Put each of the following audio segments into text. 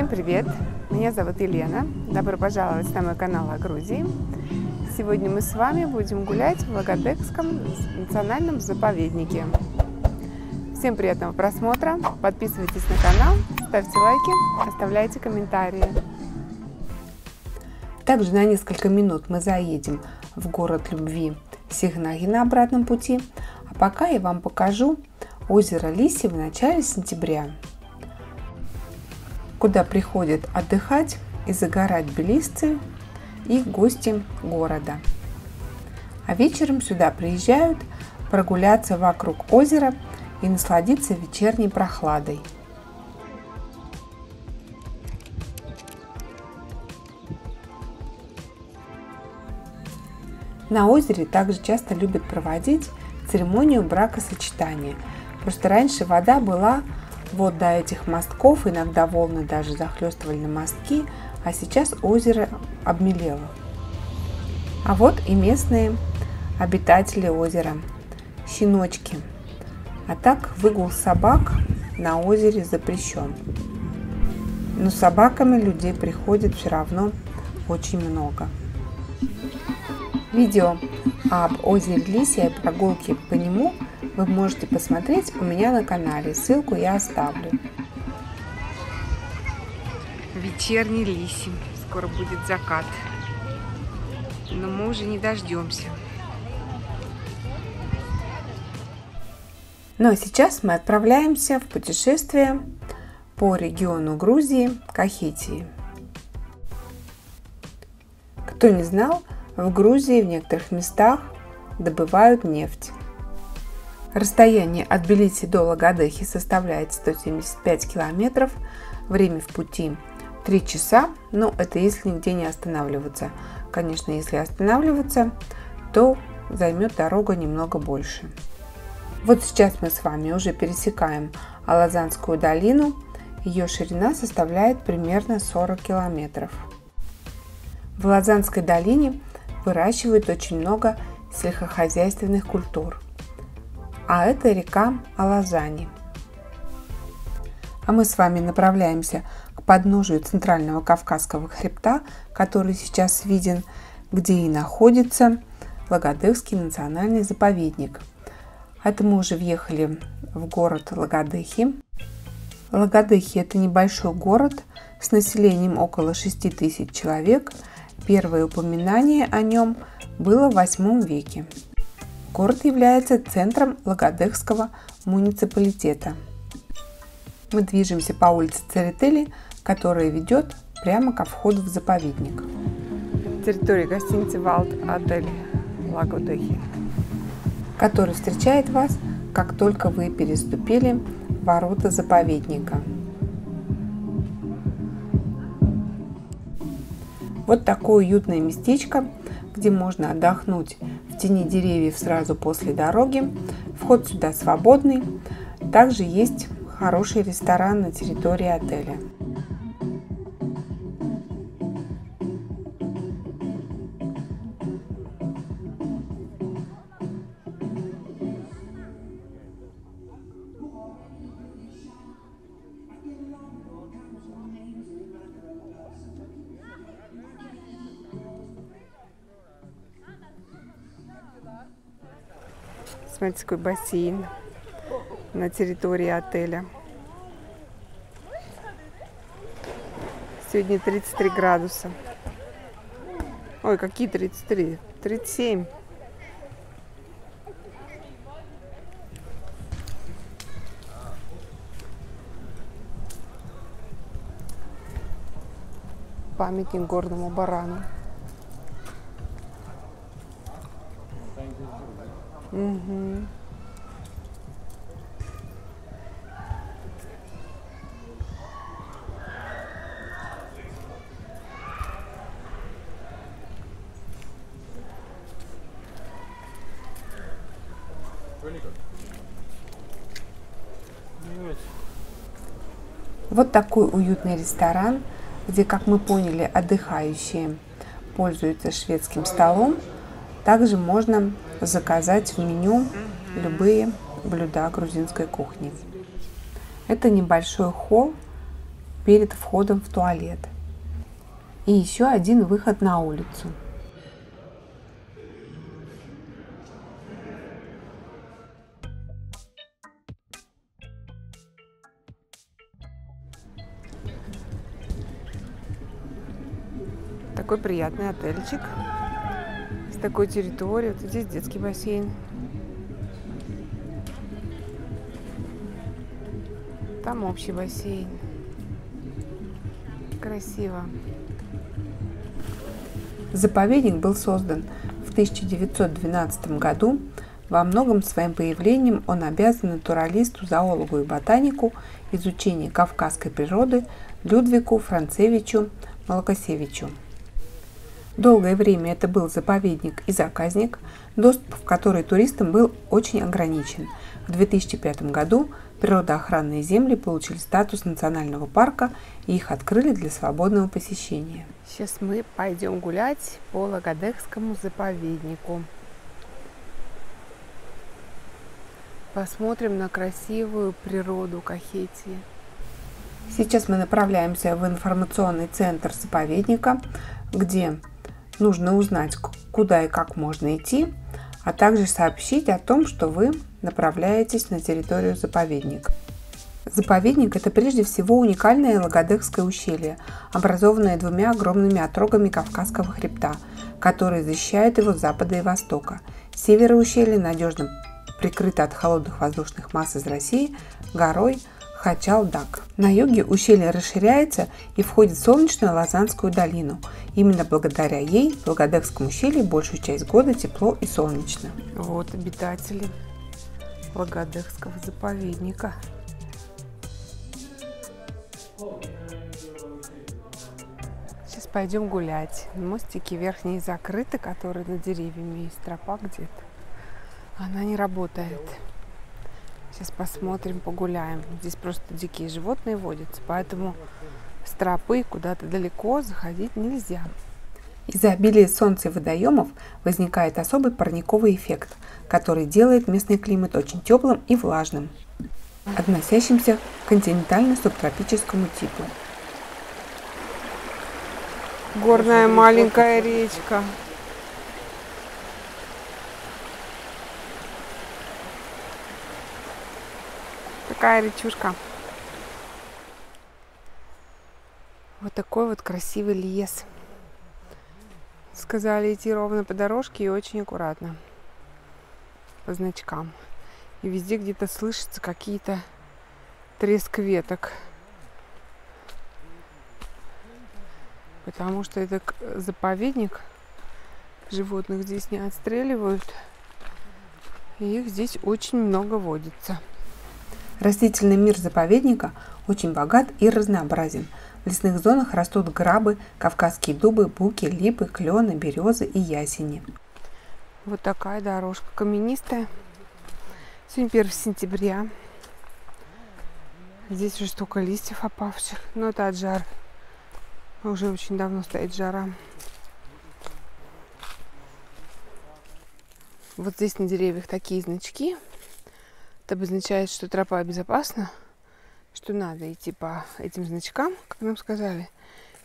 Всем привет! Меня зовут Елена. Добро пожаловать на мой канал о Грузии. Сегодня мы с вами будем гулять в Лагодекском национальном заповеднике. Всем приятного просмотра, подписывайтесь на канал, ставьте лайки, оставляйте комментарии. Также на несколько минут мы заедем в город любви Сигнаги на обратном пути, а пока я вам покажу озеро Лиси в начале сентября куда приходят отдыхать и загорать белисцы и гости города. А вечером сюда приезжают прогуляться вокруг озера и насладиться вечерней прохладой. На озере также часто любят проводить церемонию бракосочетания. Просто раньше вода была вот до этих мостков иногда волны даже захлестывали на мостки, а сейчас озеро обмелело. А вот и местные обитатели озера, щеночки. А так выгул собак на озере запрещен. Но собаками людей приходит все равно очень много. Видео об озере Лисия и прогулке по нему – вы можете посмотреть у меня на канале. Ссылку я оставлю. Вечерний лисим. Скоро будет закат. Но мы уже не дождемся. Ну а сейчас мы отправляемся в путешествие по региону Грузии, Кахетии. Кто не знал, в Грузии в некоторых местах добывают нефть. Расстояние от Тбилиси до Лагодехи составляет 175 километров. Время в пути 3 часа, но это если нигде не останавливаться. Конечно, если останавливаться, то займет дорога немного больше. Вот сейчас мы с вами уже пересекаем Алазанскую долину. Ее ширина составляет примерно 40 километров. В Лазанской долине выращивают очень много сельскохозяйственных культур – а это река Алазани. А мы с вами направляемся к подножию Центрального Кавказского хребта, который сейчас виден, где и находится Лагодыхский национальный заповедник. Это мы уже въехали в город Лагодыхи. Лагодыхи – это небольшой город с населением около 6 тысяч человек. Первое упоминание о нем было в 8 веке. Город является центром Лагодехского муниципалитета. Мы движемся по улице Церетели, которая ведет прямо ко входу в заповедник. Территория гостиницы Валд Отель Лагодехи, который встречает вас, как только вы переступили ворота заповедника. Вот такое уютное местечко, где можно отдохнуть тени деревьев сразу после дороги. Вход сюда свободный. Также есть хороший ресторан на территории отеля. Смотрите, какой бассейн на территории отеля. Сегодня 33 градуса. Ой, какие 33? 37. Памятник горному барану. Угу. Вот такой уютный ресторан, где, как мы поняли, отдыхающие пользуются шведским столом. Также можно заказать в меню любые блюда грузинской кухни. Это небольшой холл перед входом в туалет. И еще один выход на улицу. Такой приятный отельчик такой территорией. Вот здесь детский бассейн. Там общий бассейн. Красиво. Заповедник был создан в 1912 году. Во многом своим появлением он обязан натуралисту, зоологу и ботанику изучения кавказской природы Людвику Францевичу Молокосевичу. Долгое время это был заповедник и заказник, доступ в который туристам был очень ограничен. В 2005 году природоохранные земли получили статус национального парка и их открыли для свободного посещения. Сейчас мы пойдем гулять по Лагодекскому заповеднику. Посмотрим на красивую природу Кахетии. Сейчас мы направляемся в информационный центр заповедника, где нужно узнать, куда и как можно идти, а также сообщить о том, что вы направляетесь на территорию заповедника. Заповедник – это прежде всего уникальное Лагодекское ущелье, образованное двумя огромными отрогами Кавказского хребта, которые защищают его с запада и востока. С севера ущелья надежно прикрыто от холодных воздушных масс из России горой Хачалдак. На юге ущелье расширяется и входит в солнечную Лазанскую долину. Именно благодаря ей в Лагодекском ущелье большую часть года тепло и солнечно. Вот обитатели Лагодекского заповедника. Сейчас пойдем гулять. Мостики верхние закрыты, которые на деревьями есть тропа где-то. Она не работает. Сейчас посмотрим, погуляем. Здесь просто дикие животные водятся, поэтому с тропы куда-то далеко заходить нельзя. Из-за обилия солнца и водоемов возникает особый парниковый эффект, который делает местный климат очень теплым и влажным, относящимся к континентально-субтропическому типу. Горная маленькая речка. Такая речушка. Вот такой вот красивый лес. Сказали идти ровно по дорожке и очень аккуратно. По значкам. И везде где-то слышатся какие-то треск веток. Потому что это заповедник. Животных здесь не отстреливают. И их здесь очень много водится. Растительный мир заповедника очень богат и разнообразен. В лесных зонах растут грабы, кавказские дубы, буки, липы, клены, березы и ясени. Вот такая дорожка каменистая. Сегодня 1 сентября. Здесь уже столько листьев опавших. Но это от жара. Уже очень давно стоит жара. Вот здесь на деревьях такие значки – это обозначает, что тропа безопасна, что надо идти по этим значкам, как нам сказали,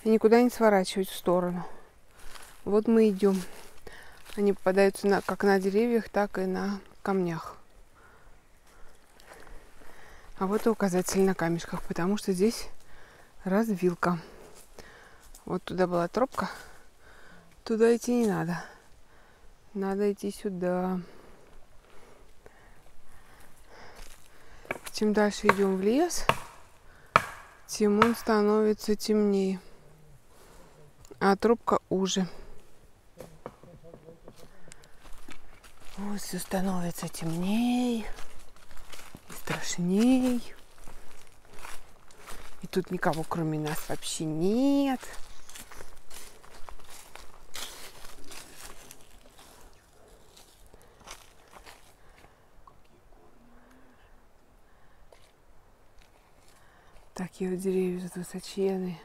и никуда не сворачивать в сторону. Вот мы идем. Они попадаются на, как на деревьях, так и на камнях. А вот и указатель на камешках, потому что здесь развилка. Вот туда была тропка. Туда идти не надо. Надо идти сюда. Чем дальше идем в лес, тем он становится темнее, а трубка уже. Вот все становится темней, страшней. И тут никого кроме нас вообще нет. Такие вот деревья тут высоченные.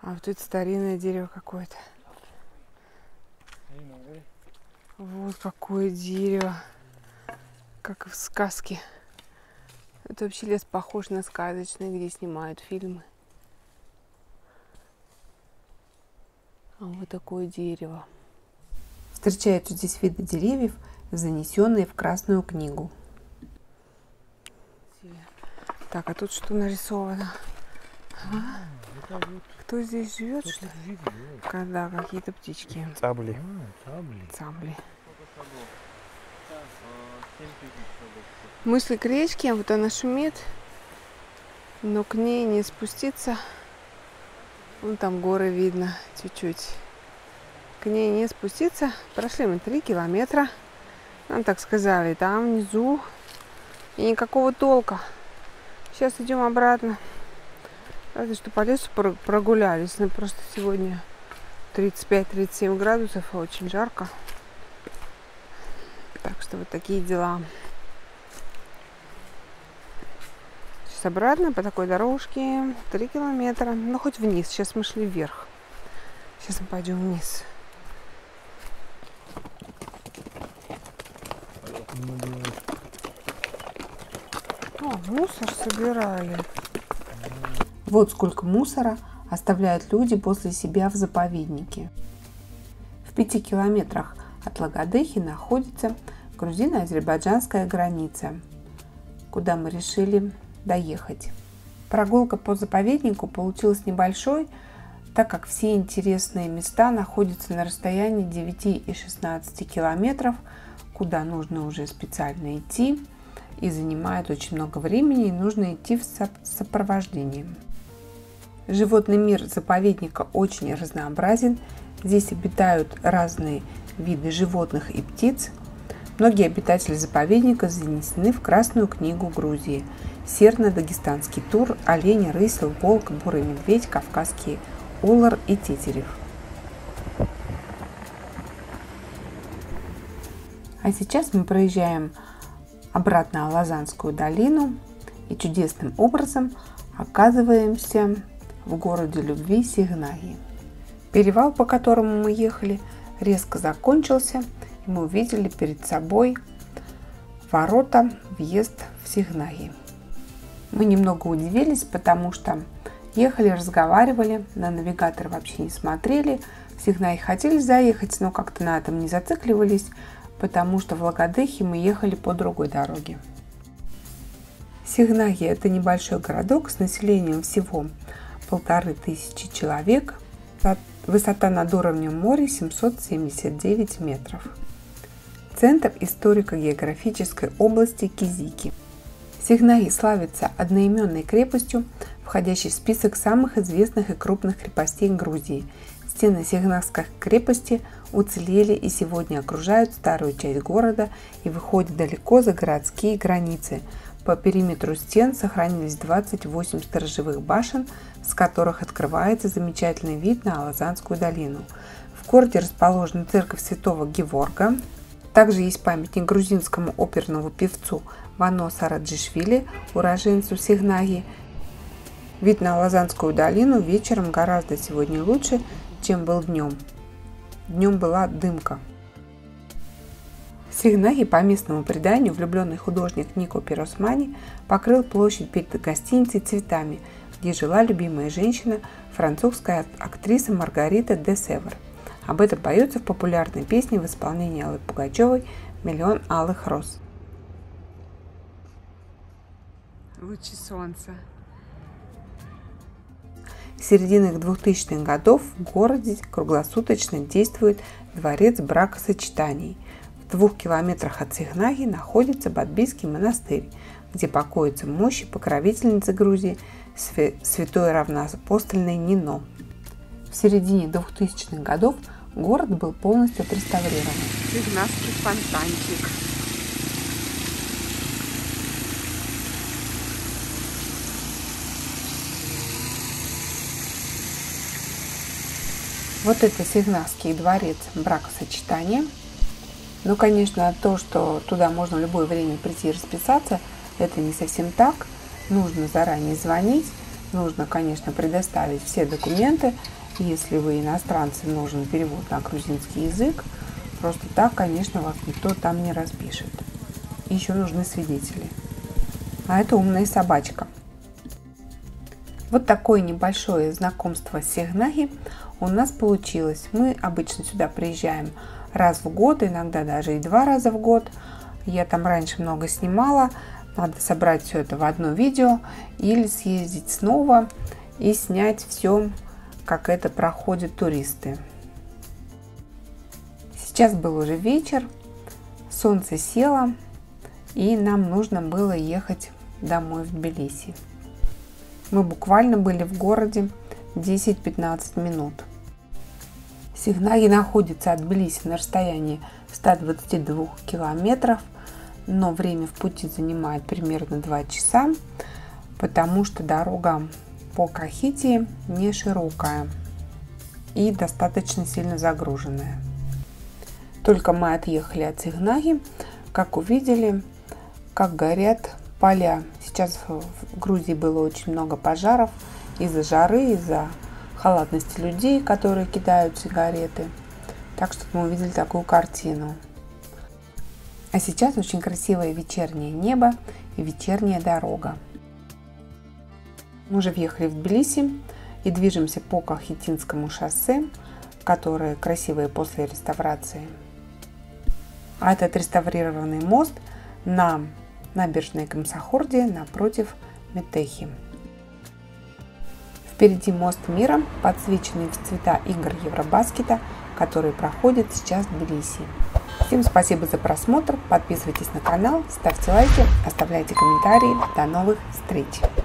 А вот это старинное дерево какое-то. Вот какое дерево. Как в сказке. Это вообще лес похож на сказочный, где снимают фильмы. А вот такое дерево. Встречаются здесь виды деревьев, занесенные в Красную книгу. Так, а тут что нарисовано? А? Кто здесь живет? Что? Когда какие-то птички. Цабли. Цабли. Мысли к речке, вот она шумит, но к ней не спуститься. Вон там горы видно чуть-чуть. К ней не спуститься. Прошли мы три километра. Нам так сказали, там внизу и никакого толка. Сейчас идем обратно. Разве что по лесу прогулялись. Но просто сегодня 35-37 градусов, и очень жарко. Так что вот такие дела. Сейчас обратно по такой дорожке 3 километра. Ну, хоть вниз. Сейчас мы шли вверх. Сейчас мы пойдем вниз. О, мусор собирали. Вот сколько мусора оставляют люди после себя в заповеднике. В пяти километрах от Лагодыхи находится грузино-азербайджанская граница, куда мы решили доехать. Прогулка по заповеднику получилась небольшой, так как все интересные места находятся на расстоянии 9 и 16 километров, куда нужно уже специально идти и занимает очень много времени, и нужно идти в сопровождении. Животный мир заповедника очень разнообразен. Здесь обитают разные виды животных и птиц. Многие обитатели заповедника занесены в Красную книгу Грузии. Серно-дагестанский тур, олень, рысь, волк, бурый медведь, кавказский улар и тетерев. А сейчас мы проезжаем обратно Лазанскую долину и чудесным образом оказываемся в городе любви Сигнаги. Перевал, по которому мы ехали, резко закончился, и мы увидели перед собой ворота, въезд в Сигнаги. Мы немного удивились, потому что ехали, разговаривали, на навигатор вообще не смотрели. В Сигнаги хотели заехать, но как-то на этом не зацикливались, потому что в Лагодыхе мы ехали по другой дороге. Сигнаги – это небольшой городок с населением всего полторы тысячи человек, высота над уровнем моря 779 метров. Центр историко-географической области Кизики. Сигнаи славится одноименной крепостью, входящей в список самых известных и крупных крепостей Грузии. Стены Сигнахской крепости уцелели и сегодня окружают старую часть города и выходят далеко за городские границы. По периметру стен сохранились 28 сторожевых башен с которых открывается замечательный вид на Алазанскую долину. В городе расположена церковь святого Геворга. Также есть памятник грузинскому оперному певцу Вано Сараджишвили, уроженцу Сигнаги. Вид на Лазанскую долину вечером гораздо сегодня лучше, чем был днем. Днем была дымка. В Сигнаге, по местному преданию, влюбленный художник Нико Пиросмани покрыл площадь перед гостиницей цветами – где жила любимая женщина, французская актриса Маргарита де Север. Об этом поется в популярной песне в исполнении Аллы Пугачевой «Миллион алых роз». Лучи солнца. С середины 2000-х годов в городе круглосуточно действует дворец бракосочетаний. В двух километрах от Сигнаги находится Бадбийский монастырь, где покоятся мощи покровительницы Грузии – святой равноапостольной Нино. В середине 2000-х годов город был полностью отреставрирован. Сигнавский фонтанчик. Вот это Сигнавский дворец бракосочетания. Ну, конечно, то, что туда можно в любое время прийти и расписаться, это не совсем так нужно заранее звонить, нужно, конечно, предоставить все документы. Если вы иностранцы, нужен перевод на грузинский язык. Просто так, конечно, вас никто там не распишет. Еще нужны свидетели. а это умная собачка. Вот такое небольшое знакомство с Сигнаги у нас получилось. Мы обычно сюда приезжаем раз в год, иногда даже и два раза в год. Я там раньше много снимала, надо собрать все это в одно видео или съездить снова и снять все, как это проходят туристы. Сейчас был уже вечер, солнце село, и нам нужно было ехать домой в Тбилиси. Мы буквально были в городе 10-15 минут. Сигнаги находится от Тбилиси на расстоянии 122 километров, но время в пути занимает примерно 2 часа, потому что дорога по Кахити не широкая и достаточно сильно загруженная. Только мы отъехали от Сигнаги, как увидели, как горят поля. Сейчас в Грузии было очень много пожаров из-за жары, из-за халатности людей, которые кидают сигареты. Так что мы увидели такую картину. А сейчас очень красивое вечернее небо и вечерняя дорога. Мы уже въехали в Тбилиси и движемся по Кахетинскому шоссе, которое красивое после реставрации. А этот реставрированный мост на набережной Комсохордия напротив Метехи. Впереди мост мира, подсвеченный в цвета игр Евробаскета, который проходит сейчас в Тбилиси. Всем спасибо за просмотр, подписывайтесь на канал, ставьте лайки, оставляйте комментарии. До новых встреч!